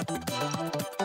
やった!